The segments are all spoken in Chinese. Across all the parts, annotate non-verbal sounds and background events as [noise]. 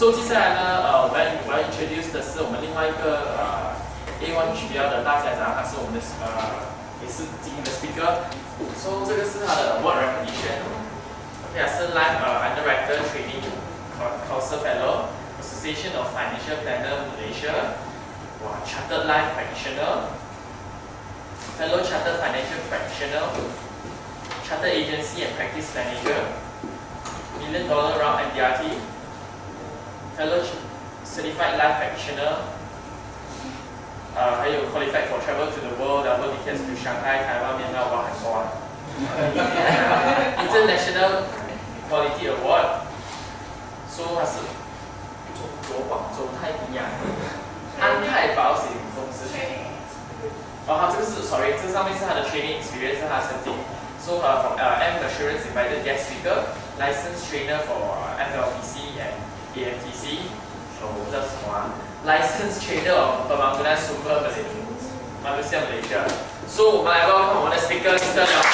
所以接下来呢，呃，我们我要 introduce 的是我们另外一个呃 A1 HBL 的大家长，他是我们的呃也是今天的 speaker。所以这个是他的 award recognition。OK，是 Life 呃 Underwriter Training Council Fellow Association of Financial Planner Malaysia。哇，Chartered Life Practitioner。Fellow Chartered Financial Practitioner。Chartered Agency and Practice Manager. Million Dollar Round MDRT. Fellow Certified Life Practitioner. 呃，还有 qualified for travel to the world, double tickets to Shanghai, 台湾、缅甸、哇，很多啊。[laughs] International Quality Award，说它是中国广州太平洋安泰保险公司。哦，它这个是，sorry，这上面是它的 training experience，是它的成绩。So, uh, from uh, M Assurance invited guest speaker, licensed trainer for uh, FLPC and AMTC. So, 我不知道是什么啊。Licensed trainer of Pembangunan Super Malaysia Malaysia. So, 我们来 welcome 我们的 speaker Mr. Leong.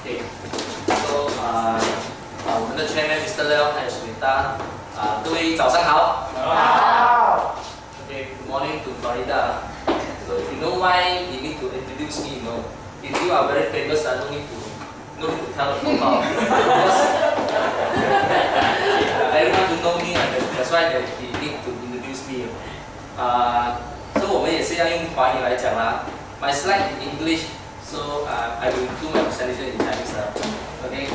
Okay. So, 啊、啊，我们的 chairman Mr. Leong 还有 Sunita，啊，各位早上好。好。 Okay, good morning to Florida. So if you know why you need to introduce me, you know, if you are very famous, I don't need to, no need to tell the profile. Because everyone to know me, and that's why they, they need to introduce me. 啊、所以我们也是要用华语来讲啦。My slide in English, so uh, I will do my presentation in Chinese. Uh, okay.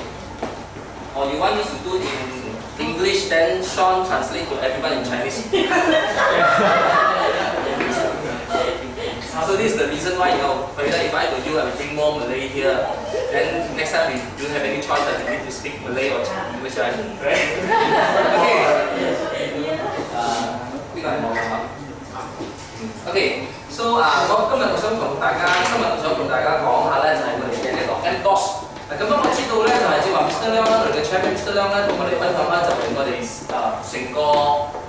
Or you want me to do in English, then Sean translate to everyone in Chinese. [laughs] so this is the reason why you know, for example, if I go you, I will bring more Malay here. Then next time we don't have any choice that we need to speak Malay or English, right? okay. Uh, 呢個係我嘅嚇。OK，so 啊，我今日我想同大家，今日我想同大家講下咧，就係我哋嘅呢個 endorse。嗱，咁样我知道咧，就系即系话 Mr. Leong 啦，我哋嘅 Chairman Mr. Leong 咧，同我哋分享啦，就系我哋啊成个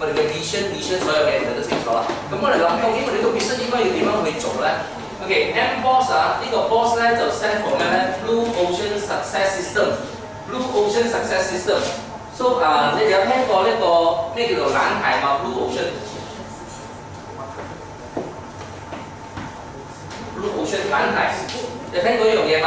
我哋嘅 vision、vision 所有嘅嘢都清楚啦。咁我哋谂究竟我哋呢个 vision 应该要点样去做咧？OK，M boss 啊，呢个 boss 咧就 stand for 咩咧？Blue Ocean Success System。Blue Ocean Success System。So 啊，你哋有听过呢个咩叫做冷牌嘛？Blue Ocean。Blue Ocean 冷牌，有听过呢样嘢吗？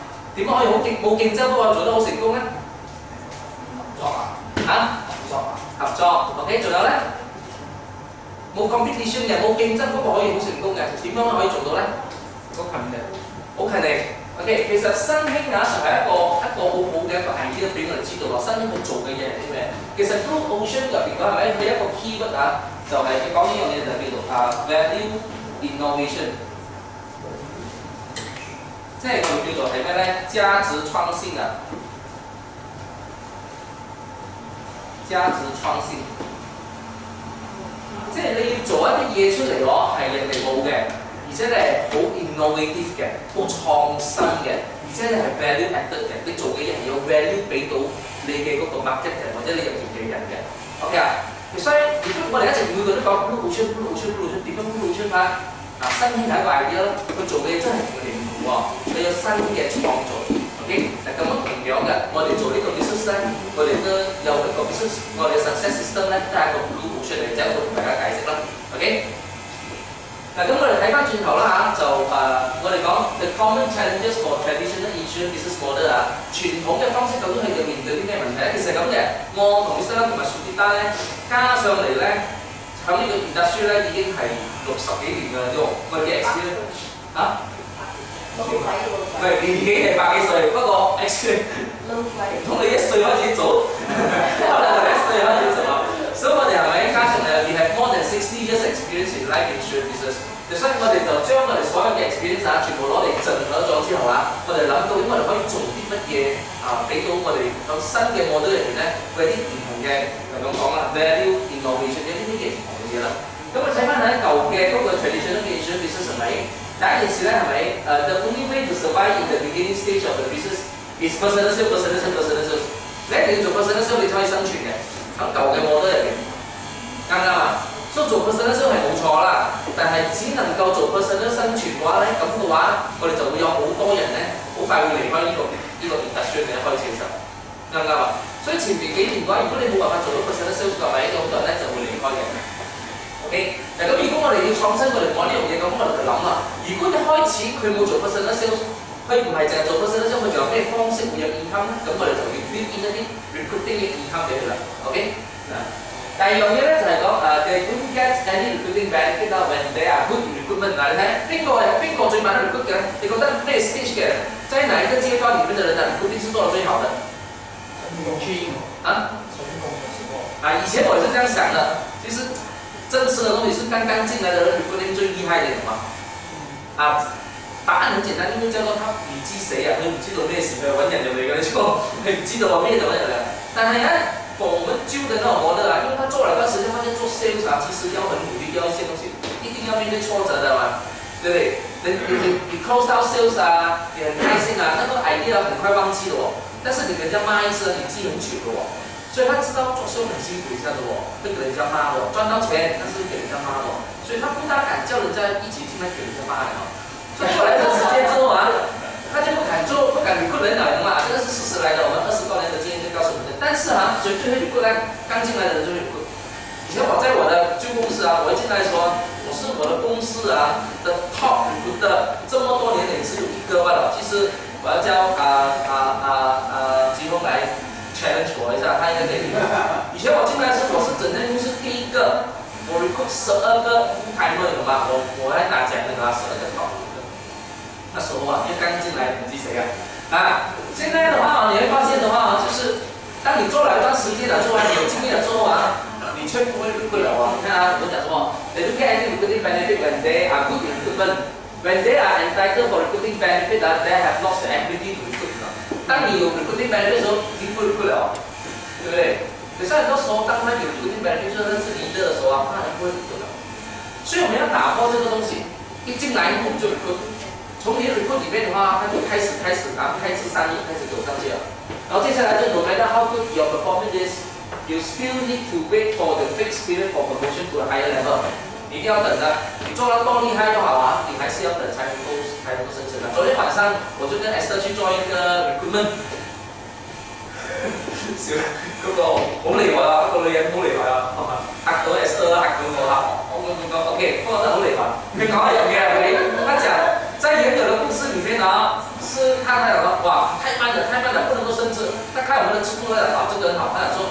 點樣可以好競冇競爭都可以做得好成功咧？作啊，嚇、作啊，合作，OK，仲有咧冇 competition 嘅，冇競爭嗰個可以好成功嘅，點樣可以做到咧？好勤力，好勤力，OK，其實新興啊就係一個一個好好嘅一個 idea 俾我哋知道啦，新興佢做嘅嘢係啲咩？其實 Blue Ocean 入邊講係咪佢一個 keyword 啊？就係佢講呢樣嘢就叫做啊 value innovation，即係佢叫做係咩咧？價值創新啊！價值創新，即係你要做一啲嘢出嚟攞係人哋冇嘅，而且你係好 innovative 嘅，好創新嘅，而且你係 value added 嘅，你做嘅嘢係有 value 俾到你嘅嗰個 market 嘅，或者你入邊嘅人嘅，OK 啊？所以如果我哋一直每個都講 blue ocean blue ocean blue ocean 點樣 blue ocean 法？嗱，新興係一個 idea 咯，佢做嘅嘢真係同佢哋唔同喎，佢有新嘅創造。OK，嗱咁樣同樣嘅，我哋做呢個 business 咧，我哋都有一個 business，我哋 success system 咧都係個 blue ocean 嚟，即係我同大家解釋啦。OK，嗱咁我哋睇翻轉頭啦嚇，就誒、我哋講 the common challenges for traditional insurance business model 啊，傳統嘅方式究竟係要面對啲咩問題咧？其實咁嘅，我同 Mr. 同埋 s u 單咧加上嚟咧，喺呢個 industry 咧已經係六十幾年㗎啦，呢個我哋嘅 experience 嚇。老鬼喎，唔係年紀係百幾歲，不過 X 老鬼。唔通你一歲開始做，[laughs] 可能我哋一歲開始做啊。所以我哋係咪加上誒，we have more than sixty years experience in life insurance business。所以我哋就將我哋所有嘅 experience 啊，全部攞嚟整合咗之後啊，我哋諗到點我哋可以做啲乜嘢啊，俾到我哋有新嘅 model 入面咧，佢有啲唔同嘅，就咁講啦，value innovation 有呢啲嘅唔同嘅嘢啦。咁我睇翻喺舊嘅嗰個 traditional 嘅 insurance business 係咪？第一件事咧係咪？？The only way to survive in the beginning stage of the business is personal sales, personal sales, personal sales。你一定要做 personal sales 你可以生存嘅，咁舊嘅 model 入邊，啱啱啊？所以做 personal sales 係冇錯啦，但係只能夠做 personal 生存嘅話咧，咁嘅話，我哋就會有好多人咧，好快會離開呢、這個呢、這個特別嘅開始嘅時候，啱唔啱啊？所以前面幾年嘅話，如果你冇辦法做到 personal sales 嘅話，呢好多人咧就會離開嘅。OK，嗱咁如果我哋要创新，我哋讲呢样嘢，咁我哋就谂啦。如果你开始佢冇做 personal sales，佢唔系净系做 personal sales，佢仲有咩方式会有 income 咧？咁我哋就要 build in 一啲 recruiting 嘅 income 俾佢啦。OK，嗱。第二样嘢咧就系讲诶，they don't get any recruiting benefit when they are good in recruitment。嗱，你睇边个系边个最慢 recruit 嘅？你觉得咩 stage 嘅？在哪一个阶段里面的人呢？recruiting 是做得最好的？成功去应啊？成功的时候。啊，以前我也是这样想的，其实 正式的东西是刚刚进来的人你发现最厉害的嘛。啊，答案很简单，因为叫做他唔知誰啊，佢唔知道咩事嘅，揾人就嚟嘅，你錯，佢唔知道話咩就揾人嚟。[laughs] 但係咧。我們舊的那种模特啊，因为他做了一段时间，发现做 sales 啊，其实要很努力，要一些东西，一定要面对挫折的嘛，对不对？你你你你 close 到 sales 啊，你很開心啊，那个 idea 很快忘记了哦。但是你人家罵一次，你記很久的哦。所以他知道做 sales 很辛苦一下的哦，会给人家骂哦，赚到钱，但是给人家骂哦。所以他不大敢叫人家一起进来给人家骂的哦。所以做來一段時間之后啊，他就不敢做，不敢 recruit 人了嘛，这个是事实来的，我们二十多年的经验就告诉我們。但是啊，所以最后一個呢，剛進來的人就会。以前我在我的旧公司啊，我一进来说，我是我的公司啊的 top recruiter，這麼多年也只有一個罷了。其实我要叫啊啊啊啊吉峰来來 challenge 我一下，他應該可以。以前我進來時，我是整間公司第一個，我 recruit 十二個 full timer 有嗎？我我還拿獎的拿十二個 top recruiter。那時候啊，因為剛進來，你知誰啊？啊，現在的話，你會發現的話，就是。當你做了一段時間了，做完有經驗了之後啊，你卻不會 recruit 了啊！你看啊，我講什麼？They do get any recruiting benefit when they are good in recruitment. When they are entitled for recruiting benefit, that they have lost the ability to recruit. 當你有 recruiting benefit 的時候，你不不了，對不對？可是很多時候，當他有 recruiting benefit 就認識 leader 的時候啊，他還不會 recruit 了。所以我們要打破這個東西，一進來我們就 recruit。從你的 recruit 裡面的話，他就開始開始啊，開始生意，開始走上去了。然後接下來就 no matter how good your performance is, you still need to wait for the fixed period for promotion to a higher level。你一定要等的，你做到多厲害都好啊，你還是要等才能夠才能夠升職的。昨天晚上我就跟 Esther 去做一個 recruitment，笑，嗰個好厲害啊，嗰個女人好厲害啊，嚇到 Esther 嚇到我啦，我我 OK，不過真係好厲害。佢講一樣嘢，OK，他講在原有的故事裡面啊。是他他講說，哇，太慢了，太慢了，不能夠升職。他看我們的制度，他講，啊，這個很好。他講說，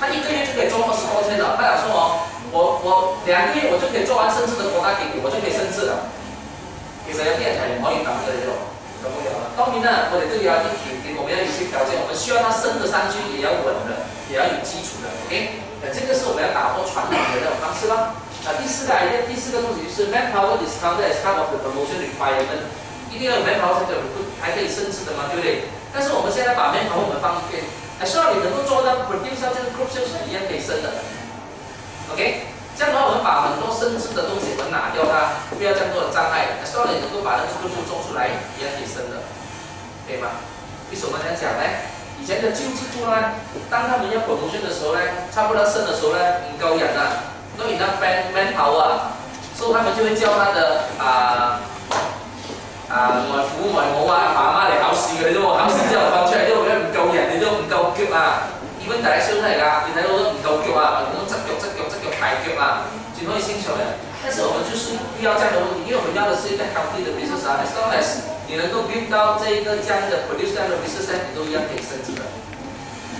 他一個月就可以做二十多天了。他講說，哦，我我两个月我就可以做完升職的國家給我就可以升職了。其實有啲人係唔可以等嘅呢種，咁樣啦。當然啦，我哋都要有啲條件，我们要有些条件，我们需要他升得上去，也要稳的，也要有基础的。OK，那这个是我们要打破传统的那种方式啦。啊，第四個啊，第四个东西就是 manpower discounted as part of the promotion requirement。一定要有 manpower 才可以還可以升職的嘛，对不对？但是我们现在把 manpower 我们放一边，还需要你能够做到 produce 到這個 group sales 一样可以升的。OK，这样的话，我们把很多深吃的东西我们拿掉它，不要这样多的障碍，希望你能够把那个枝作做出来，一样挺深的，可以吗？为什么这样讲呢？以前的旧制度呢，当他们要滚充圈的时候呢，差不多生的时候呢，唔够人啊，都以那班班头啊，所以他们就会叫他的啊啊外父外母啊、爸妈嚟考试嘅啫，考试之后放出来之后咧唔够人你都，唔够脚啊，一般大家箱都系噶，你睇到都唔够脚啊，同种执脚执。腳側腳排腳啊，只可以升上嚟。但是我们就是不要这样的问题，因为我们要的是一个 healthy 的 business 啊，as long as 你能够 build 到这一个这样的 produce 這樣的 business，你都一样可以升级的。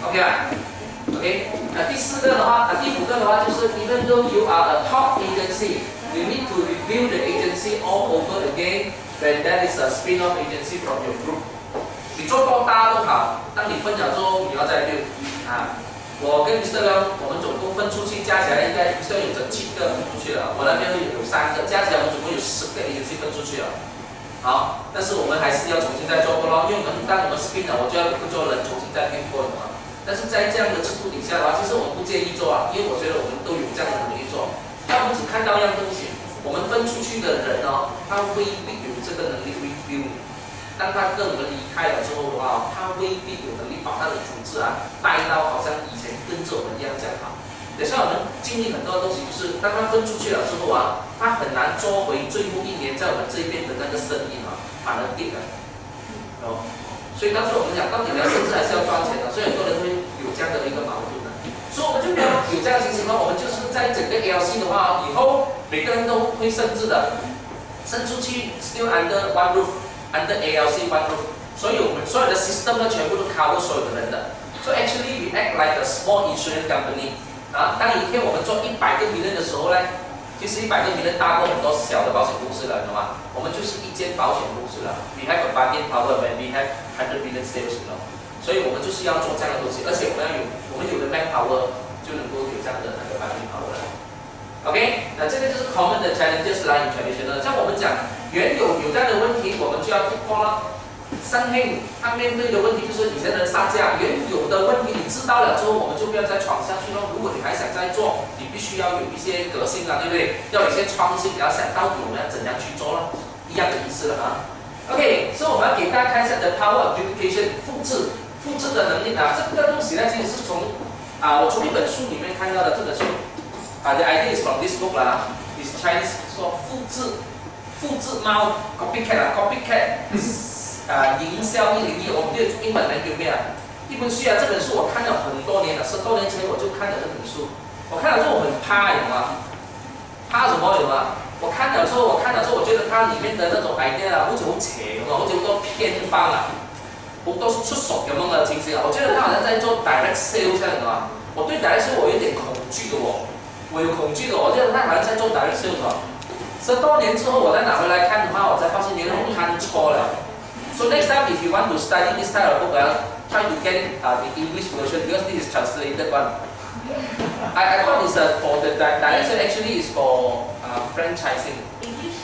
OK 啊？OK，那第四个的话，啊第五个的话就是 even though you are a top agency, you need to review the agency all over again. When that is a spin-off agency from your group，你做多大都好，当你分咗之后，你要再 build 啊。我跟 Mr. Leong，我们总共分出去加起来应该 Mr. 有整七个分出去了，我那边有有三个，加起来我们总共有十个 agency 分出去了。好，但是我们还是要重新再做过咯，因为我们当我们 spin 了，我就要做人重新再编过的嘛。但是在这样的制度底下的话，其实我们不建议做啊，因为我觉得我们都有这样的能力做。他们只看到一样东西，我们分出去的人哦，他未必有这个能力 review。当他跟我们离开了之后的话，他未必有能力把他的组织啊带到好像以前跟着我们一样这样好。也是我们经历很多东西，就是当他分出去了之后啊，他很难捉回最后一年在我们这边的那个生意啊，反而跌了。哦，所以当时我们讲，到底要甚至还是要赚钱的，所以很多人会有这样的一个矛盾的。所以我们就没有有这样的情况，我们就是在整个 LC 的话，以后每个人都会甚至的，伸出去 still under one roof。Under ALC one roof，所以我们所有的 system 呢，全部都 cover 所有的人的。So actually we act like a small insurance company。啊，当一天我们做一百个 million 的时候呢，其实一百个 million 大过很多小的保险公司了，懂吗？我们就是一间保险公司了。We have a bargaining power when we have hundred million sales，你知道所以我们就是要做这样的东西，而且我们要有我们有的 man power 就能够有这样的那个 bargaining power 了。OK，那这个就是 common 的 challenges 啦，traditional。像我们讲。原有有这样的问题，我们就要突破了。三黑他面对的问题就是以前的杀价，原有的问题你知道了之后，我们就不要再闯下去了。如果你还想再做，你必须要有一些革新啊，对不对？要有一些创新，你要想到底我们要怎样去做了，一样的意思了啊。OK，所以我们要给大家看一下的 power duplication 复制复制的能力啊。这个东西呢，其实是从啊我从一本书里面看到的这本书啊，the idea is from this book 啦，is Chinese 说复制。复制猫 copycat 啊 copycat 啊营销一零一，我们就英文名叫咩啊？一本书啊，这本书我看了很多年了，十多年前我就看了这本书。我看了之后我很怕，有吗？怕什么有吗？我看了之后，我看了之后，我觉得它里面的那种 idea 啊，好似好邪咁啊，好似好多偏方啊，好多出手咁样嘅情形啊。我觉得他好像在做 direct sales 咁啊。我对 direct sales 我有点恐惧的哦，我有恐惧的。我觉得他好像在做 direct sales 啊。十多年之后，我再拿回来看的话，我才发现原来我看错了。So next time, if you want to study this type of book, try to get uh, the English version because this is translated one. I, I thought it's uh, for the direction actually is for uh, franchising. English?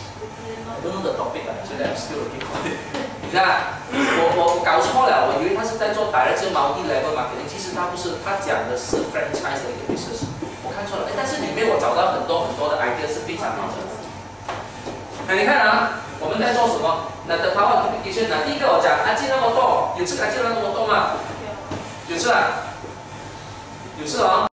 I don't know the topic actually. I'm still looking for it. [laughs] 你看，我我搞错了，我以为他是在做 direct multi level marketing，其实他不是，他讲的是 franchise 的一个 business。我看错了，哎，但是里面我找到很多很多的 idea 是非常好的。 那你看啊，我们在做什么？那的 power duplication 呢？第一个我讲，啊，进那么多，有吃啊，进那么多吗？有吃啊，有吃哦。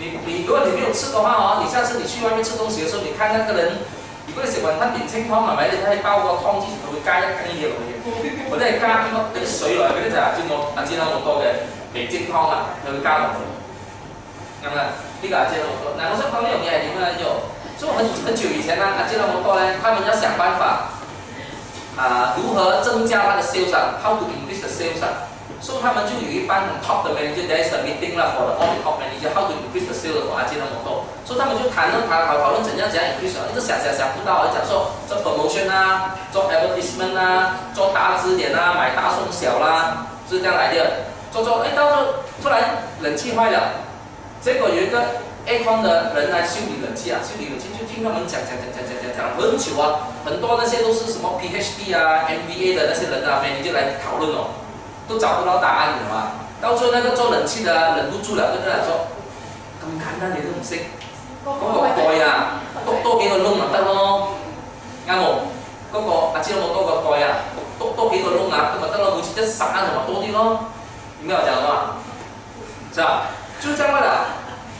你你如果你没有吃的话哦，你下次你去外面吃东西的时候，你看那个人，如果你食雲吞麵清湯係咪？你睇包個湯之前佢會加一羹嘢落去，或者係加啲啲水落去嗰啲就係知我啊知啦，好多嘅味精湯啊，佢會加落去，啱唔啱？呢個係知啦好多。嗱，我想講呢樣嘢係點咧？呢個。就很很久以前呢，阿基拉摩多呢，他们要想办法啊，如何增加他的 sales 啊，how to increase the sales 啊，所以他们就有一班很 top 的 manager，there's a meeting 啦，for the all top manager，how to increase the sales for 阿基拉摩多，所以他们就谈论谈讨讨论怎样怎样 increase，一直想想想不到，就讲说做 promotion 啊，做 advertisement 啊，做大支点啊，买大送小啦，是这样来的，做做，哎，到时候突然冷气坏了，结果有一个。A 方的人来修理冷气啊，修理冷气就听他们讲讲讲讲讲讲讲很久啊，很多那些都是什么 PhD 啊、MBA 的那些人啊，每年就来讨论哦，都找不到答案，你知道吗？到最后那个做冷气的忍不住了，跟他说：“咁简单你都唔识，嗰个盖啊，督多几个窿咪得咯，啱冇？嗰个阿知有冇多个盖啊？督多几个窿啊，咁咪得咯，每次一散就咪多啲咯，點解我讲啊？就？就这样啦。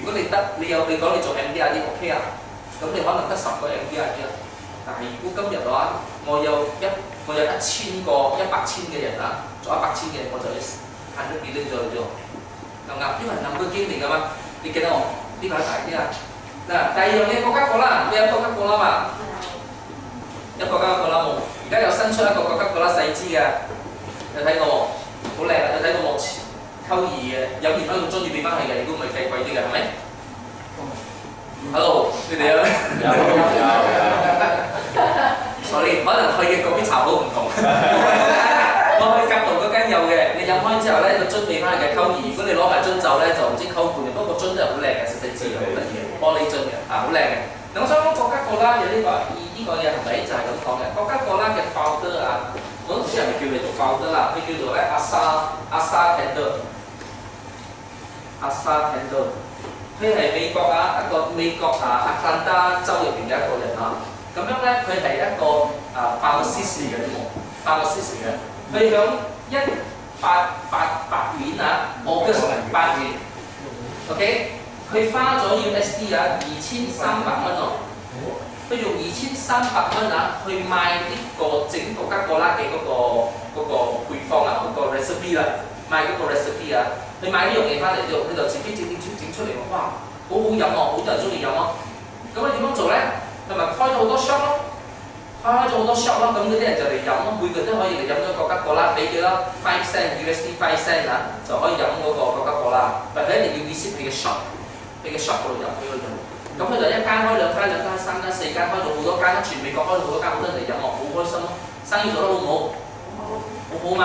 如果你得你有你講你做 MDR 啲 OK 啊，咁你可能得十個 MDR 啲啊。但係如果今日嘅話，我有一我有一千個一百千嘅人啊，做一百千嘅我就一慳咗幾多咗啫。嗱，啱唔啱？呢個係 number game 嚟㗎嘛，你記得我呢個係大啲啊。嗱，第二樣嘢國家過啦，你有國家過啦嘛？一個國家過啦冇，而家有新出一個國家過啦細支嘅，有睇過喎，好靚啊！有睇過幕前溝二嘅，有件喺度追住變翻去嘅，如果唔係計貴啲嘅，係咪？Hello，你哋有咩？有有有。sorry，可能佢嘅嗰邊茶好唔同。我去夾道嗰間有嘅，你飲開之後咧，個樽俾翻你嘅溝兒。如果你攞埋樽酒咧，就唔知溝半嘅。不過個樽真係好靚嘅，細細支嘅，好得意嘅，玻璃樽嘅，啊好靚嘅。咁我想講國家過啦，有呢、個呢、個嘢係咪就係咁講嘅？國家過啦嘅 founder 啊，我都唔知係咪叫你做 founder 啦，佢叫做咧阿沙阿沙 Tender，阿沙 Tender，佢係美國啊一個美國啊亞特蘭大州入邊嘅一個人啊。咁樣咧，佢係一個啊法國師嚟嘅啫喎，法國師嚟嘅。佢響一八八八年啊，August 八月，OK，佢花咗 USD 啊二千三百蚊喎，佢用二千三百蚊啊去買呢個整國家過啦嘅嗰個嗰個配方啊，嗰個 recipe 啦，買嗰個 recipe 啊，你買呢樣嘢翻嚟之後，佢就自己整整整整出嚟喎，哇，好好飲喎，好多人中意飲啊！咁啊點樣做咧？佢咪開咗好多 shop 咯，開咗好多 shop 咯，咁嗰啲人就嚟飲咯，每個人都可以嚟飲咗國家果啦，俾幾多 five cent USD five cent 啊，就可以飲嗰個國家過啦。但佢一定要 visit 佢嘅 shop，佢嘅 shop 嗰度飲，佢嗰度飲。咁佢就一間開兩間兩間三間四間開咗好多間，全美國開咗好多間，好多人嚟飲喎，好開心咯，生意做得好唔好？好好嘛？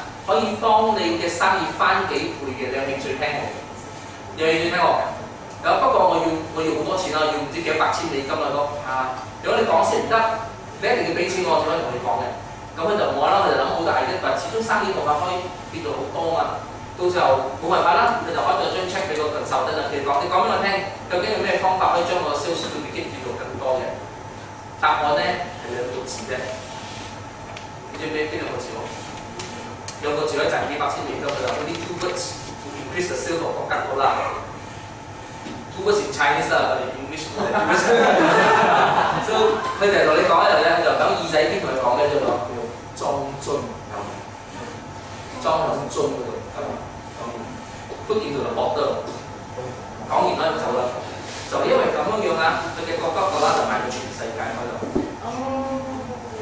可以幫你嘅生意翻幾倍嘅，你有興趣聽我？有興趣聽我？咁不過我要我要好多錢啦，要唔知幾百千美金啦都啊！如果你講先唔得，你一定要俾錢我先可以同你講嘅。咁佢就冇啦，佢就諗好大啫，但始終生意冇法可以變到好多啊。到時候冇辦法啦，佢就開咗張 check 俾個禽獸得啦。佢講你講俾我聽，究竟有咩方法可以將我嘅銷售比經變到更多嘅？答案咧係兩個字啫。你知唔知邊兩個字喎？兩個字可以賺幾百千美金㗎啦。嗰啲 two words to increase the sales of 國家好啦。Two words in Chinese 啦，我哋 English 我哋 English。所以佢就同你講一樣嘢，就等耳仔邊同佢講嘅啫喎，叫裝樽，裝響樽嗰度，係嘛？都見到個 order，講完啦就走啦。就因為咁樣樣啊，佢嘅國家個啦就賣到全世界開度。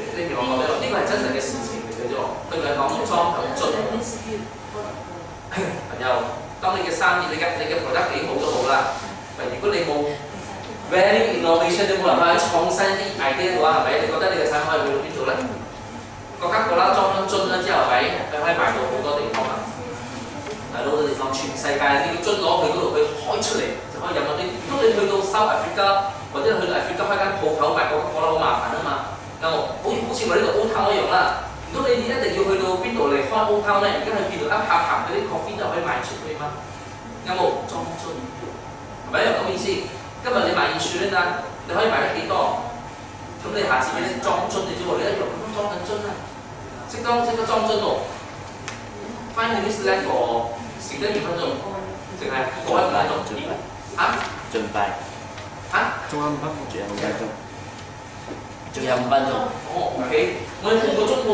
你你明我講咩？呢個係真實嘅事情嚟嘅啫喎，佢唔係講裝響樽。朋友，當你嘅生意，你嘅你嘅 product 幾好都好啦。如果你冇 value innovation，你冇辦法創新啲 idea 嘅話，係咪？你覺得你嘅產品可以去到邊度咧？國家過啦裝咗樽啦之後，係佢可以賣到好多地方啊！係好多地方，全世界你要樽攞去嗰度，佢開出嚟就可以飲到啲。如果你去到 South Africa 或者去到 Africa 開間鋪頭賣國家過啦，好麻煩啊嘛。啱好似好似我呢度 Old Town 一樣啦。如果你一定要去到邊度嚟開 Old Town 咧，而家去邊度一下行嗰啲 coffee 就可以賣出去嘛？啱冇裝樽？唔係一樣咁意思。今日你賣二樹呢單，你可以賣得幾多？咁你下次俾你裝樽，你知喎，你一樣咁裝緊樽啊！識裝識得裝樽喎。Five minutes left for 剩得二分鐘，淨係過一分鐘。嚇？準備。嚇？仲有五分鐘。仲有五分鐘。仲有五分鐘。哦，OK，我哋半個鐘喎。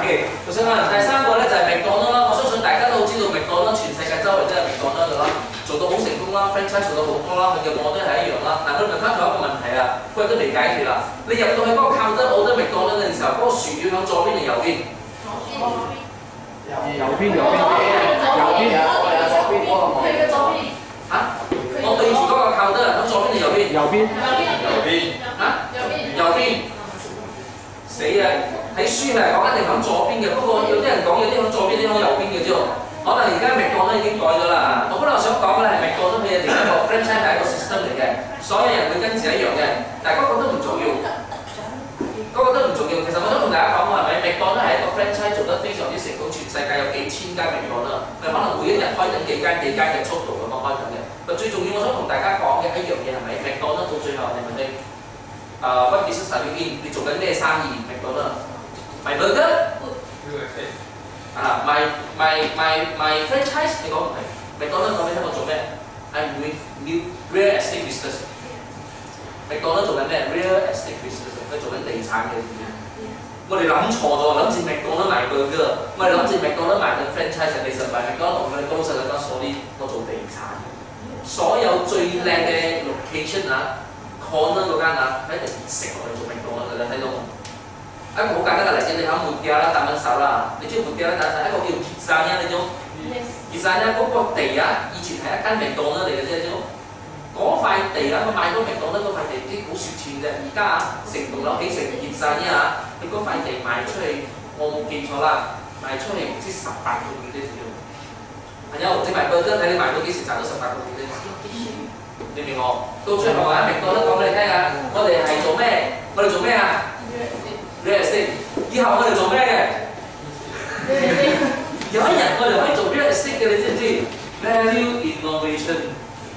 OK，首先啦，第三個咧就係麥當勞啦。我相信大家都知道麥當勞全世界周圍都有麥當勞㗎啦，做到好成功啦，franchise 做到好多啦，佢嘅我都係一樣啦。但佢問翻同一個問題啦，佢都未解決啦。你入到去嗰個靠得我得麥當勞嘅時候，嗰、那個薯要響左邊定右邊？右邊右邊右邊嚇、啊？我對住嗰個邊定右邊？右邊右邊。嚇？右邊。死啊！喺書係講一定響左邊嘅，不過有啲人講有啲響左邊，啲響右邊嘅啫喎。可能而家美國都已經改咗啦。我本來想講嘅咧係麥當勞佢係另一個 franchise 係一個 system 嚟嘅，所有人會跟住一樣嘅，但係嗰個都唔重要。嗰、個都唔重要。其實我想同大家講，係咪麥當勞係一個 franchise 做得非常之成功，全世界有幾千間麥當勞，佢係可能每一日開緊幾間幾間嘅速度咁樣開緊嘅。但最重要，我想同大家講嘅一樣嘢係咪？麥當勞到最後你問你，誒乜 business 入邊你做緊咩生意？麥當勞賣 burger 啊，賣賣賣賣 franchise 你講唔係？麥當勞講俾聽我做咩？I'm doing new real estate business。麥當勞做緊咩？real estate business，佢做緊地產嘅。我哋諗錯咗，諗住麥當勞賣 burger，我哋諗住麥當勞賣緊 franchise，其實唔係麥當勞，我哋老實講所啲我做地產。所有最靚嘅 location 啊，corner 嗰間啊，一定食落去做麥當勞嘅，你睇到冇？一個好簡單嘅例子，你睇活記啦、大蚊手啦，你知活記啦，但係一個叫傑山啊，你知冇？傑山咧嗰個地啊，以前係一間麥當勞嚟嘅啫，知冇？嗰塊地啦，佢買咗麥當得嗰塊地啲好蝕錢嘅，而家啊成棟樓起成傑山啊，佢嗰塊地賣出去，我冇記錯啦，賣出去唔知十八個億啲條。朋友，你埋個真睇你賣到幾時賺到十八個億啫？你明我？到最後啊，麥當得講俾你聽啊，我哋係做咩？我哋做咩啊？real estate，以後我哋做咩嘅？[laughs] 有一日我哋可以做 real estate 嘅，你知唔知？Value innovation，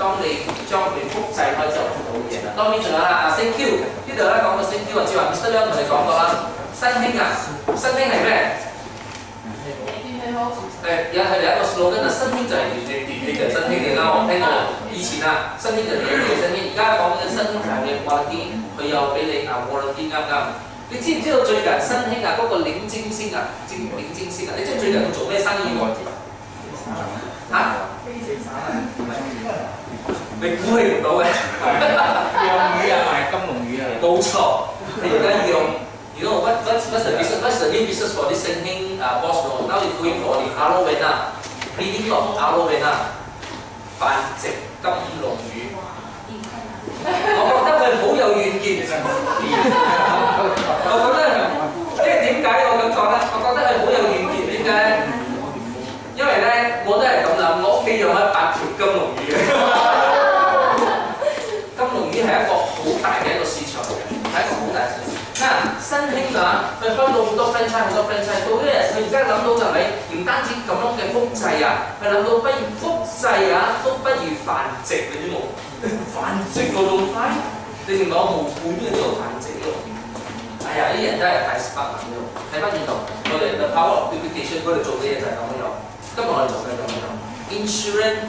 當你將佢複製開之後做到嘅嘢啦。當然仲有啦，啊星 Q 呢度咧講到星 Q 啊，正話 Mr. Leon 同你講過啦，新興啊，新興係咩？誒有係另一個 slogan 啊，新興就係電器電器嘅新興嚟啦。我聽過以前啊，新興就係電器嘅新興，而家講嘅新興就係嘅 warranty，佢又俾你啊 warranty 啱唔啱？你知唔知道最近新興啊嗰個領晶星啊，領領晶星啊？你知唔知最近佢做咩生意喎？嚇？你估佢唔到嘅。养鱼啊，卖金龙鱼啊。冇错，你而家用。You know what what's what's the business what's the new business for this 新兴啊 boss no now it's going for the aloe vera breeding of aloe vera 繁殖金龙鱼。我觉得佢好有远见。我觉得， 新興啊，佢開到好多 franchise，好多 franchise，到一日佢而家諗到就係唔單止咁樣嘅複製啊，佢諗到不如複製啊，都不如繁殖，你知冇？繁殖嗰種快，你明我冇本嘅呢個繁殖呢個。哎呀，啲人真係太 smart 啦！睇翻轉頭，我哋 the power of duplication 嗰度做嘅嘢就係咁樣。今日我哋做嘅咁樣。Insurance，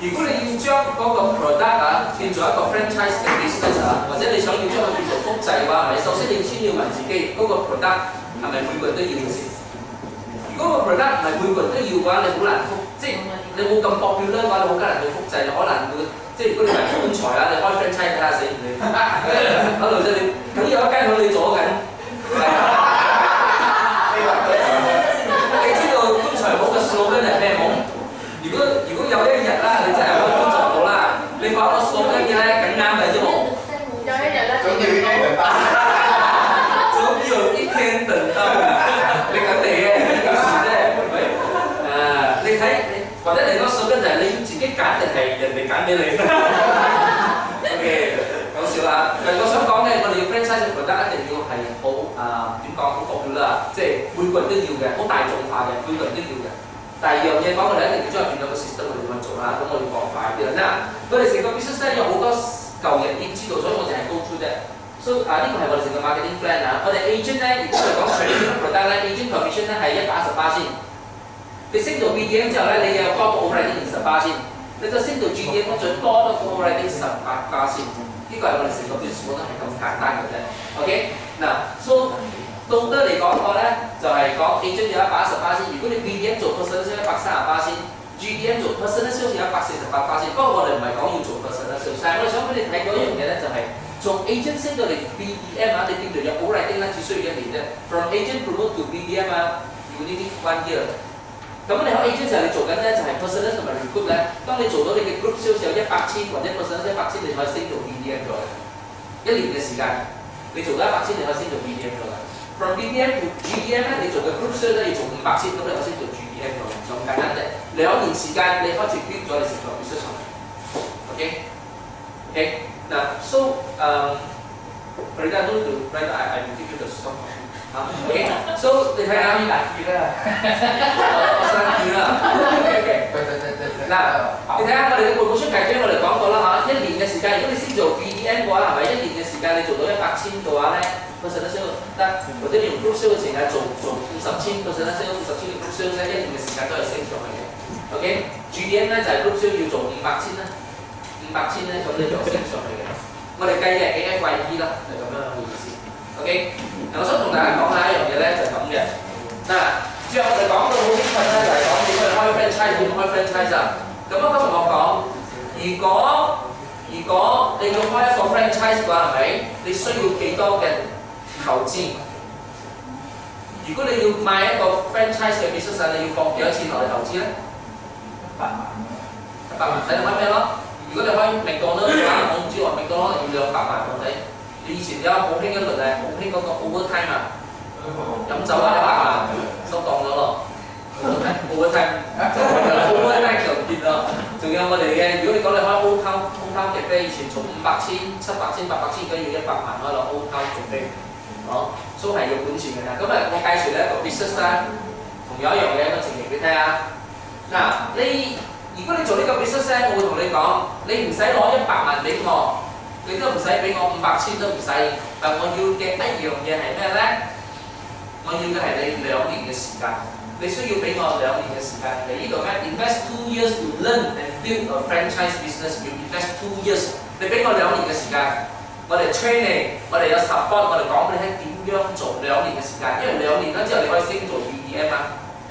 如果你要將嗰個 product 啊變做一個 franchise 嘅 business 啊，或者你想要將佢變做複製嘅話，係咪？首先你要先要問自己嗰個 product 係咪每個人都要先？如果個 product 唔係每個人都要嘅話，你好難複，即係你冇咁 popular 嘅話，你好艱難去複製，你可能會。即係如果你係管財啊，你開 franchise 睇下死唔死？可能即係你，咁有一間響你左緊。你知道棺材鋪嘅 slogan 係咩冇？如果如果有一日啦，你真係開棺材鋪啦，你發個 slogan 嘅咧，咁啱嘅啫冇。有一日咧，總要一天等到。總要一天等到，你咁嚟嘅，有時啫，係咪？誒，你睇你或者你個 slogan 就係你要自己揀定係人哋揀俾你？OK，講笑啦。但係我想講嘅，我哋要 franchise 覺得一定要係好啊點講好國標啦，即係每個人都要嘅，好大眾化嘅，每個人都要嘅。第二樣嘢講，我哋一定要將入邊有個 system 我哋點樣做啦。咁我要講快啲啦。嗱，我哋成個 business 咧有好多舊人已經知道，所以我淨係 go through 啫。So 啊，呢個係我哋成個 marketing plan 啊。我哋 agent 咧，亦都係講 traditional product 咧，agent commission 咧係一百一十八先。你升到 BDM 之後咧，你有多個 operating 二十八先。你再升到 GDM 再多多個 operating 十八加先。呢個係我哋成個 business 都係咁簡單嘅啫。OK，嗱，so 道德嚟講個咧，就 agent 有一百十八先。如果你 B D M 做 percent 先一百三十八先，G D M 做 percent 咧有一百四十八八先。不過我哋唔係講要做 percent 啦，但粹我哋想俾你睇嗰樣嘢咧，就係、從 agent 升到嚟 B D M 啊，你變做有好大啲咧，只需要一年啫。From agent promote to B D M 啊，要呢啲 one year。咁你喺 agent 時候你做緊咧就係 percent 同埋 recruit 咧，當你做到你嘅 group sales 有一百千或者 percent 一百千，你可以升做 B D M 咗。一年嘅時間，你做到一百千，你可以升做 B D M 咗。From BDM to GDM 咧，你做嘅 group sales 咧要做五百千，咁你可先做 GDM 嘅，就咁簡單啫。兩年時間你開始 build 咗你成個 business 上嚟。OK，OK，嗱，so 誒，for example, right, I I will give you the. 啊，OK，so 你睇下。我生意啦對。[laughs] 嗱，你睇下我哋嘅報告書計章，我哋講過啦嚇，一年嘅時間，如果你先做 BDM 嘅話，係咪一年嘅時間你做到一百千嘅話咧，個實質銷得，或者你用 group sale 嘅時間做做五十千，個實質銷五十千嘅 group sale 咧，一年嘅時間都係升上去嘅。OK，GDM 咧就係 group sale 要做五百千啦，五百千咧咁你就升上去嘅。我哋計嘅係幾 FYP 啦，就咁樣嘅意思。OK，嗱，我想同大家講下一樣嘢咧，就係咁嘅。嗱，之後我哋講到好興奮咧，就係講點樣去開 franchise，點開 franchise 啊？咁我今日我講，如果如果你要開一個 franchise 嘅話，係咪？你需要幾多嘅投資？如果你要買一個 franchise 嘅 business，你要放幾多錢落去投資咧？百萬。一百萬，睇你開咩咯？如果你開麥當勞嘅話，我唔知喎，麥當勞要兩百萬我睇。你以前有好興一輪誒，好興嗰個 overtime 啊，飲酒啊一百萬，收檔咗咯。overtime overtime 就唔見啦。仲有我哋嘅，如果你講你開 old town old town cafe，以前從五百千、七百千、八百千，而家要一百萬開落 old town cafe，哦，都係要本錢嘅。咁啊，我介紹你一個 business 啦，同有一樣嘢，我呈現俾你睇下。嗱，你如果你做呢個 business 咧，我會同你講，你唔使攞一百萬俾我，你都唔使俾我五百千都唔使，但我要嘅一樣嘢係咩咧？我要嘅係你兩年嘅時間，你需要俾我兩年嘅時間。你呢度咩？Invest two years to learn and build a franchise business. You invest two years，你俾我兩年嘅時間，我哋 training，我哋有 support，我哋講俾你聽點樣做兩年嘅時間，因為兩年咗之後你可以升做 BDM 啊，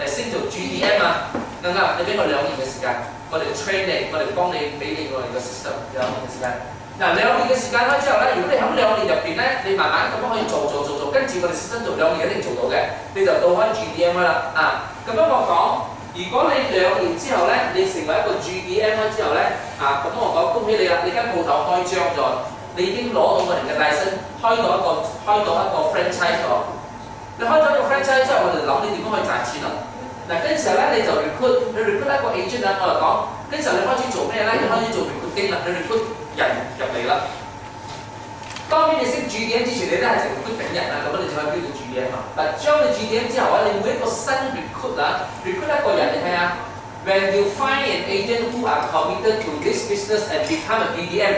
誒升做 GDM 啊。啱唔啱？你俾我兩年嘅時間，我哋 training，我哋幫你俾你我哋個 system 兩年嘅時間。嗱兩年嘅時間開之後咧，如果你喺兩年入邊咧，你慢慢咁樣可以做做做做，跟住我哋 system 做兩年一定做到嘅，你就到開 GDM 啦。啊，咁樣我講，如果你兩年之後咧，你成為一個 GDM 開之後咧，啊，咁我講恭喜你啦，你間鋪頭開張咗，你已经攞到我哋嘅大身，开到一个开到一个 franchise 咗。你开咗一个 franchise 之后，我哋谂你点样可以赚钱啦？嗱，跟住时候咧，你就 recruit，你 recruit 一个 agent 啊，我嚟讲，跟住时候你开始做咩咧？你开始做 recruiting 啦，你 recruit 人入嚟啦。当然你识 GDM 之前，你都系成 recruit 紧人啦，咁你就可以标到 GDM 啊。嗱，将你 GDM 之后咧，你每一个新 recruit 啊，recruit 一个人，你睇下，when you find an agent who are committed to this business and become a BDM，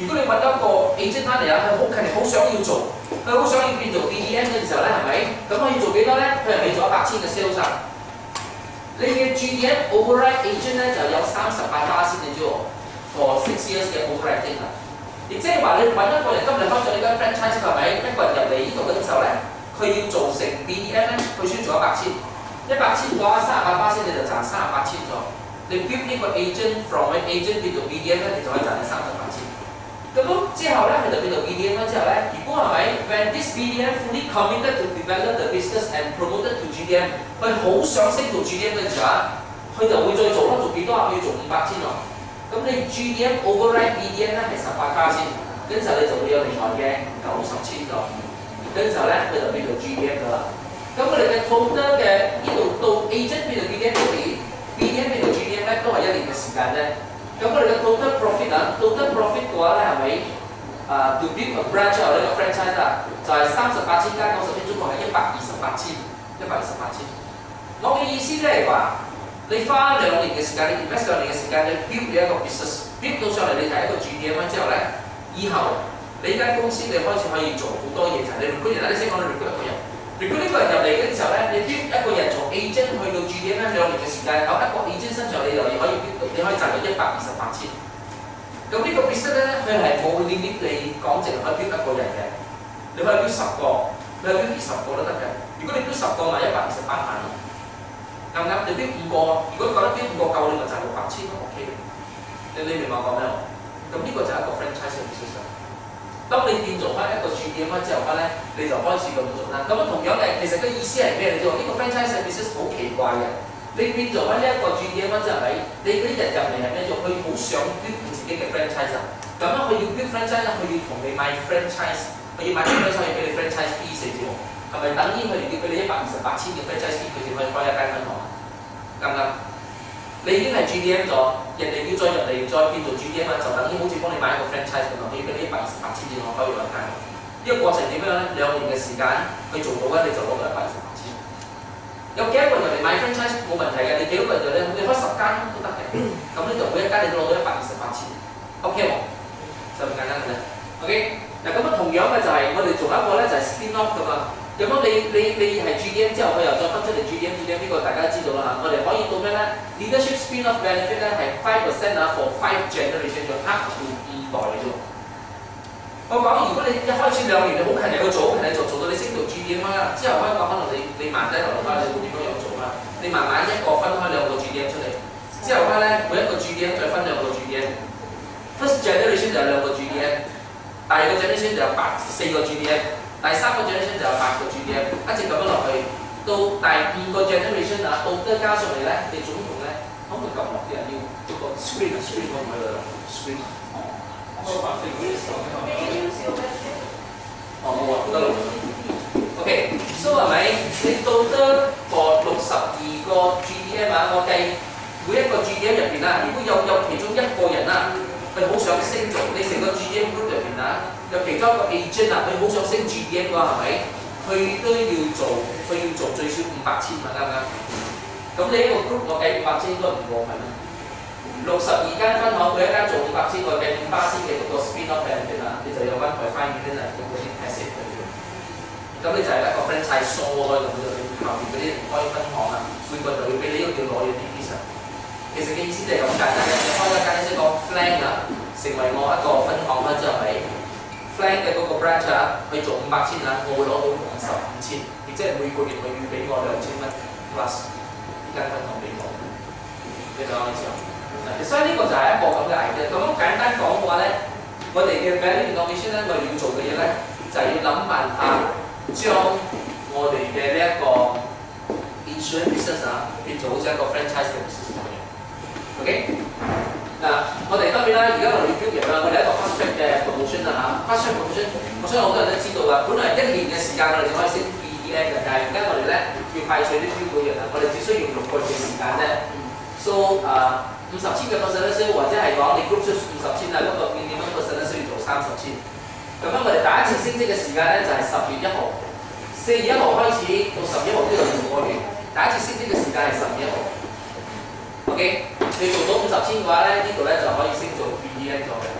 如果你揾到一個 agent 翻嚟啊，佢好勤力，好想要做，佢好想要變做 BDM 嘅時候咧，係咪？咁可以做幾多咧？佢係俾咗一百千嘅 sales 你嘅 GDM override agent 咧就有三十八巴先嘅啫喎，for six years 嘅 override 啦亦即係話你揾一個人，今日幫咗你間 franchise 係咪？一個人入嚟呢度嘅時候咧，佢要做成 BDM 咧，佢需要做一百千，一百千嘅話三十八巴先你就賺三十八千咗。你 build 呢個 agent from an agent 變做 BDM 咧，你就可以賺到三十八。咁之後咧，佢就變做 BDM 之後咧，如果係咪？When this BDM fully committed to develop the business and promoted to GDM，佢好想升做 GDM 嘅時候啊，佢就會再做咯，做幾多啊？佢要做五百千喎。咁你 GDM override BDM 咧係十八加千，跟住你就會有另外嘅九十千咗。跟住咧，佢就變做 GDM 噶啦。咁我哋嘅 total 嘅呢度到 agent 變做 BDM 嗰邊，BDM 變做 GDM 咧都係一年嘅時間啫。咁我哋嘅 total profit 啊，total profit 嘅話咧係咪啊？To build a branch 或者個 franchise 啊，就係三十八千加九十千，總共係一百二十八千，一百二十八千。我嘅意思咧係話，你花兩年嘅時間，你 invest 兩年嘅時間，你 build 你一個 business，build 到上嚟你第一個 GDM 之後咧，以後你間公司你開始可以做好多嘢，就係你 recruit 人啦，你先講你 recruit 一個人。如果呢個人入嚟嘅時候咧，你啲一個人從 agent 去到 GDM 兩年嘅時間，有一個 agent 身上你就可以攤到，你可以賺到一百二十八千。咁呢個 business 咧，佢係冇 limit 你講淨係可以攤一個人嘅，你可以攤十個，你可以標二十個都得嘅。如果你攤十個咪一百二十八萬咯。啱唔啱？你標五個，如果你覺得標五個夠，你咪賺六百千都 OK 嘅。你你明白我講咩？咁呢個就係一個 franchise 嘅 business。當你變做翻一個 GDM 之後翻咧，你就開始咁做啦。咁啊同樣嘅，其實個意思係咩？你知喎？呢個 franchise business 好奇怪嘅。你變做喺呢一個 GDM 之後係你嗰啲人入嚟係咩做？佢好想 build 自己嘅 franchise！咁樣佢要 build franchise，佢要同你買 franchise，佢要買 franchise 要俾你 franchise fee 四兆，係咪等於佢要俾你一百二十八千嘅 franchise fee，佢先可以開一間分行？啱唔啱？你已經係 GDM 咗，人哋要再入嚟再變做 GDM 啦，就等於好似幫你買一個 franchise 咁樣，佢要俾你一百二十八千先可以開一間。呢個過程點樣咧？兩年嘅時間佢做到咧，你就攞到一百二十八千。有幾多個人嚟買 franchise 冇問題嘅，你幾多個人嚟咧？你開十間都得嘅，咁咧就每一間你都攞到一百二十八千。OK 喎，就咁簡單嘅啫。OK，嗱咁啊同樣嘅就係、我哋仲有一個咧就係 spin off 噶嘛。咁樣你你你係 GDM 之後，佢又再分出嚟 GDM GDM 呢個大家知道啦嚇。我哋可以到咩咧？leadership spin off benefit 咧係 five percent 啊，for five generation 咗 up to 二代嘅啫。我講如果你一開始兩年你好勤力去做，好勤力做，做到你升到 GDM 啦，之後可以講可能你你慢低頭諗翻你會點樣樣做啦？你慢慢一個分開兩個 GDM 出嚟，之後咧每一個 GDM 再分兩個 GDM。First generation 就有兩個 GDM，第二個 generation 就有八四個 GDM，第三個 generation 就有八個 GDM，一直咁樣落去，到第二個 generation 啊，到得加上嚟咧，你總共咧可唔可以撳落啲人要嗰個 screen 啊 screen 可唔可以啊 screen？哦冇啊，得啦。OK，so 係咪？你到得個六十二個 GDM 啊，我計每一個 GDM 入邊啊，如果有有其中一個人啊。佢好想升做，你成個 GDM group 入邊啊，有其中一個 agent 啊，佢好想升 GDM 嘅話，係咪？佢都要做，佢要做最少五百千嘛，啱唔啱？咁你呢個 group 我計五百千應該唔過分啦。六十二間分行，每一間做五百千，我計五百千嘅嗰個 spin off benefit 啊，你就有翻台翻面咧，用嗰啲 passive 嘅。咁你就係一個 franchise 疏開咁樣，後面嗰啲開分行啊，每個就會俾你一個叫攞嘅 division。其實嘅意思就係咁簡單嘅，你開一間即係講 flank 啊，成為我一個分行啦，之後係 flank 嘅嗰個 branch 啊，去做五百千啊，我會攞到五十五千，亦即係每個月佢要俾我兩千蚊 plus 呢間分行俾我，你明我意思啊？所以呢個就係一個咁嘅 idea。咁簡單講嘅話咧，我哋嘅 value innovation 咧，我哋要做嘅嘢咧，就係、要諗辦法將我哋嘅呢一個 insurance business 啊，變做好似一個 franchise 嘅 business 咁樣。OK，嗱，我哋當然啦，而家我哋 build 啦，我哋一個 fast track 嘅 promotion 啦我相信好多人都知道啦。本來一年嘅時間我哋就可以升 B D N 嘅，但係而家我哋咧要快脆啲 build 到人啊，我哋只需要用六個月嘅時間啫。So 啊，五十千嘅 percent 咧，需要或者係講你 group 出五十千啊，嗰個 BDM percent 咧需要做三十千。咁樣我哋第一次升職嘅時間咧就係十月一號，四月一號開始到十一號呢度六個月，第一次升職嘅時間係十月一號。OK，你做到五十千嘅話咧，呢度咧就可以升做 B D N 咗嘅。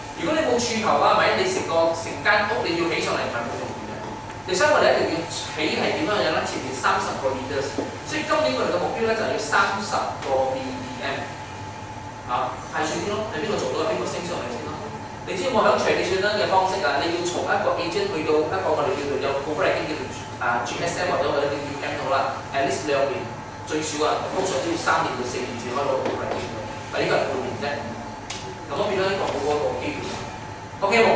如果你冇柱頭嘅話，咪你成個成間屋你要起上嚟唔係好容易嘅。第三我哋一定要起係點樣樣咧？前面三十個 leader，所以今年我哋嘅目標咧就係要三十個 BDM 啊，係算啲咯，係邊個做到，邊個升上嚟先咯。你知我響 traditional 嘅方式啊，你要從一個 agent 去到一個我哋叫做有 corporate 叫做啊 GSM 或者我哋叫 M 好啦，at least 兩年最少啊，通常都要三年到四年先可以攞到 corporate 嘅，但呢個係半年啫。咁我變咗呢個好嗰個機會。OK 冇？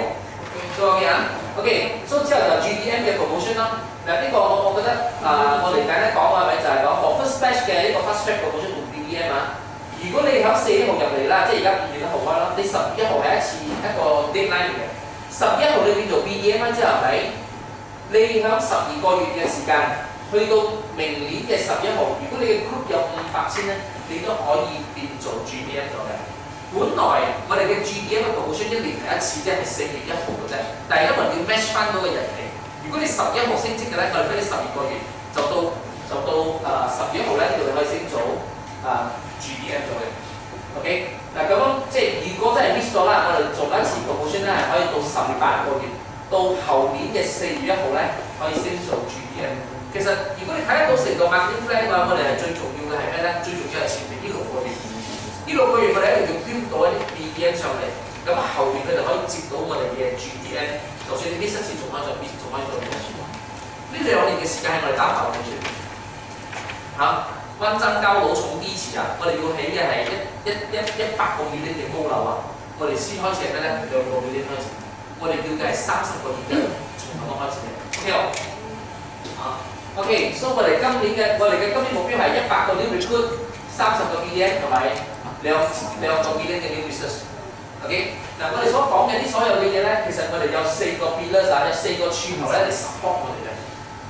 做 OK 啊？OK，所以之後就 GDM 嘅 promotion 啦。嗱呢個我我覺得啊，我哋簡單講啊，咪就係講 for first batch 嘅呢個 fast track promotion 同 BDM 啊。如果你喺四號入嚟啦，即係而家五月一號啦，你十一號係一次一個 deadline 嘅。十一號你變做 BDM 啦之後係咪？你喺十二個月嘅時間，去到明年嘅十一號，如果你嘅 group 有五百千咧，你都可以變做 GDM 咗嘅。本來我哋嘅 GDM 嘅保銷一年係一次，即係四月一號嘅啫。但係因為要 match 翻嗰個日期，如果你十一號升職嘅咧，我哋俾你十二個月，就到就到啊十月一號咧，呢度你可以升做啊。GDM 咗嘅，OK 嗱咁樣即係如果真係 miss 咗啦，我哋做一次 promotion 咧係可以到十八個月，到後年嘅四月一號咧可以升做 GDM。其實如果你睇得到成個 marketing plan 嘅話，我哋係最重要嘅係咩咧？最重要係前面呢個，呢六個月我哋一定要 b 到一啲 BDN 上嚟，咁後面佢就可以接到我哋嘅 G D N 就算你呢七次仲可以再 b 仲可以再 b 呢兩年嘅時間係我哋打頭嘅出嚇，溫增交老重支持啊！我哋要起嘅係一一一一百個 million 嘅高樓啊！我哋先開始係咩咧？兩個 million 開始，我哋要嘅係三十個 million 從香港開始嘅，OK 啊？OK，所以我哋今年嘅我哋嘅今年目標係一百個億 recruit，三十個 million 同埋兩兩個 million 嘅 new business。OK，嗱我哋所講嘅啲所有嘅嘢咧，其實我哋有四個 pillars 啊，有四個柱頭咧嚟 support 我哋嘅。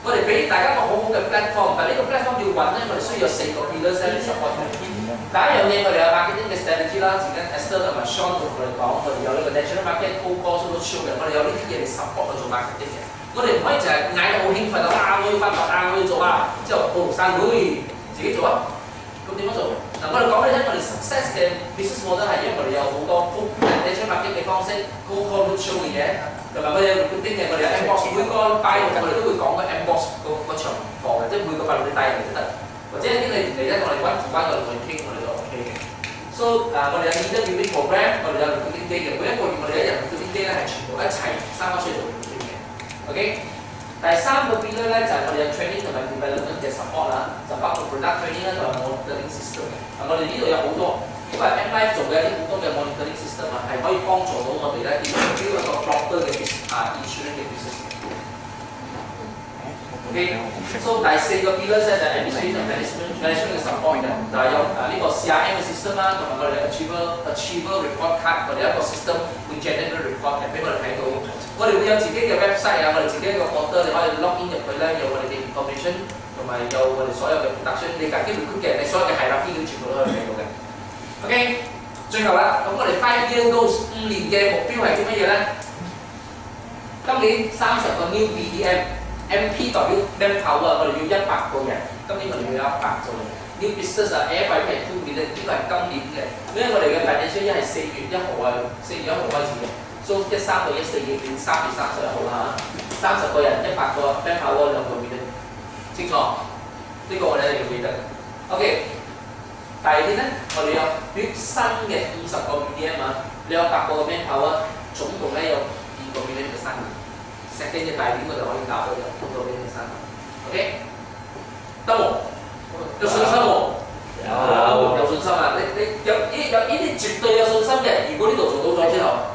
我哋俾大家一個好好嘅 platform，但係呢個 platform 要揾咧，我哋需要有四個 pillars 嚟 support 我哋。第一樣嘢我哋有 marketing 嘅 strategy 啦，前間 Esther 同埋 Sean 同我哋講，我哋有呢個 national market full course 都 show 嘅，我哋有呢啲嘢嚟 support 去做 marketing 嘅。我哋唔可以淨係嗌得好興奮啊！我要發達啊！我要做啊！之後哦散會自己做啊！咁點樣做？嗱，我哋讲俾你听，我哋 success 嘅 business model 系因为我哋有好多 full national market 嘅方式，full course show 嘅嘢。同埋我哋有 recruiting 嘅，我哋有 inbox 每个拜六我哋都会讲个 inbox 个个场课嘅，即系每个拜六你带人嚟都得，或者一啲你嚟咧，我哋揾住班我哋去倾，我哋就 OK 嘅。So 诶，我哋有 leader building program，我哋有 recruiting day 嘅，每一个月我哋一日 recruiting day 咧系全部一齐三个出嚟做 recruiting 嘅，OK。 第三个 pillar 咧就系我哋有 training 同埋 development 嘅 support 啦，就包括 product training 啦同埋 monitoring system 嘅。嗱，我哋呢度有好多。因为 M Life 做嘅一啲好多嘅 monitoring system 啊，系可以帮助到我哋咧点样 build 一个 proper 嘅啊 insurance 嘅 business。OK，so 第四个 pillar 咧就系 administration management management 嘅 support 嘅，就系有啊呢个 CRM 嘅 system 啦，同埋我哋嘅 achiever achiever report card，我哋有一个 system 会 generate report 嘅，俾我哋睇到。 我哋會有自己嘅 website 啊，我哋自己一個 portal，你可以 log in 入去咧，有我哋嘅 information，同埋有我哋所有嘅 production，你揀啲 recruit 嘅，你所有嘅係啦，啲全部都可以睇到嘅。OK，最後啦，咁我哋 five year goals 五年嘅目標係啲乜嘢咧？今年三十個 new BDM，MP 代表 manpower 啊，我哋要一百個人，今年我哋要有一百個人。New business 啊，FY 係 two 年咧，呢個係今年嘅，因為我哋嘅 financial year 係四月一號啊，四月一號開始嘅，so 一三到一四年變三月三十一號啦嚇，三十個人一百個 manpower 兩個 million，清楚？呢個我哋一定要記得。OK。第二啲咧，我哋有標新嘅五十個 BDM 啊，你有百個嘅 manpower，總共咧有二個 BDM 嘅生意。石經嘅大點我就可以搞到有五個 BDM 嘅生意。OK，得冇？有信心喎？有，有信心啊！你你有呢有呢啲絕對有信心嘅。如果呢度做到咗之後，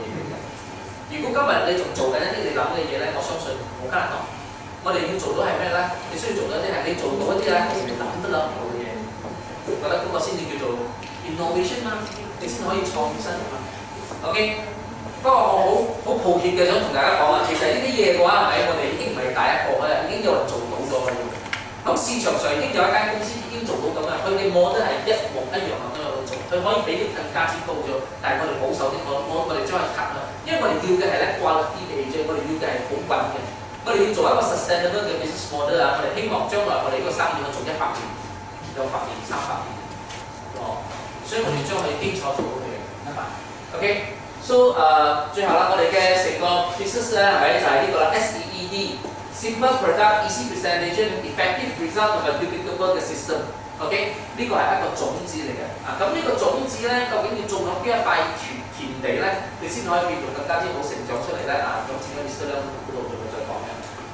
如果今日你仲做緊一啲你諗嘅嘢咧，我相信好艱難。我哋要做到係咩咧？你需要做到一啲係你做到一啲咧，你諗都諗唔到嘅嘢。覺得嗰個先至叫做 innovation 嘛，你先可以創新啊嘛。OK。不過我好好抱歉嘅想同大家講啊，其實呢啲嘢嘅話係我哋已經唔係第一個咧，已經有人做到咗嘅。咁市場上已經有一間公司已經做到咁啊，佢哋摸都係一模一樣，佢可以俾啲更加之高咗。但係我哋保守啲，我我我哋將佢 cut 啦，因為我哋要嘅係咧掛啲嘅嘢，我哋要嘅係好穩嘅。我哋要做一個 sustainable 嘅 business model 啊，我哋希望將來我哋呢個生意去做一百年、兩百年、三百年。哦，所以我哋將佢基礎做好佢，明白？OK。So 誒、最後啦，我哋嘅成個 business 咧係咪就係呢個啦？SEED，simple product, easy presentation, effective result 同埋 duplicable 嘅 system。OK，呢個係一個種子嚟嘅。啊，咁呢個種子咧，究竟要種喺邊一塊田田地咧，你先可以變做更加之好成長出嚟咧？啊，咁前個 Mr. 咧嗰度仲會再講嘅。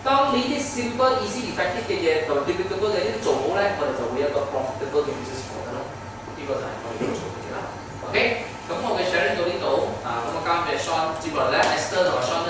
當呢啲 simple, easy, effective 嘅嘢同 duplicable 嘅呢啲做好咧，我哋就會有一個 profitable 嘅 business model 咯。呢個就係我哋要做嘅啦。OK。咁我嘅 share 到呢度，啊咁我交俾 Sean，接落嚟咧，Esther 同埋 Sean。